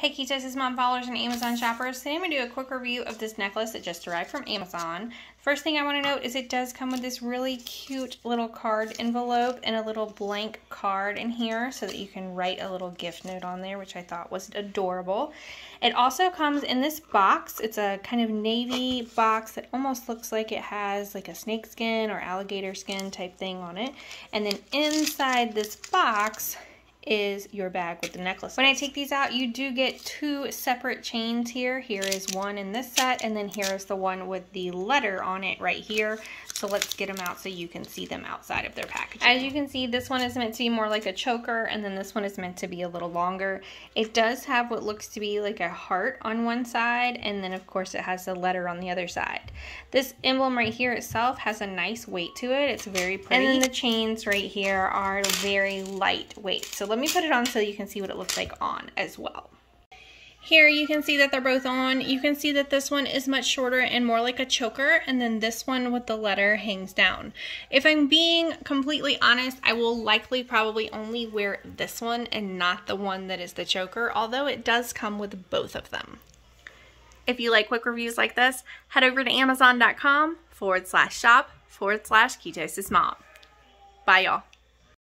Hey Ketosis Mom followers and Amazon shoppers. Today I'm going to do a quick review of this necklace that just arrived from Amazon. First thing I want to note is it does come with this really cute little card envelope and a little blank card in here so that you can write a little gift note on there, which I thought was adorable. It also comes in this box. It's a kind of navy box that almost looks like it has like a snake skin or alligator skin type thing on it. And then inside this box is your bag with the necklace. When I take these out, you do get two separate chains here. Here is one in this set, and then here is the one with the letter on it right here. So let's get them out so you can see them outside of their packaging. As you can see, this one is meant to be more like a choker, and then this one is meant to be a little longer. It does have what looks to be like a heart on one side, and then of course it has the letter on the other side. This emblem right here itself has a nice weight to it. It's very pretty. And then the chains right here are very lightweight. So let me put it on so you can see what it looks like on as well. Here you can see that they're both on. You can see that this one is much shorter and more like a choker and then this one with the letter hangs down. If I'm being completely honest, I will likely probably only wear this one and not the one that is the choker, although it does come with both of them. If you like quick reviews like this, head over to amazon.com forward slash shop forward slash ketosis mom. Bye y'all.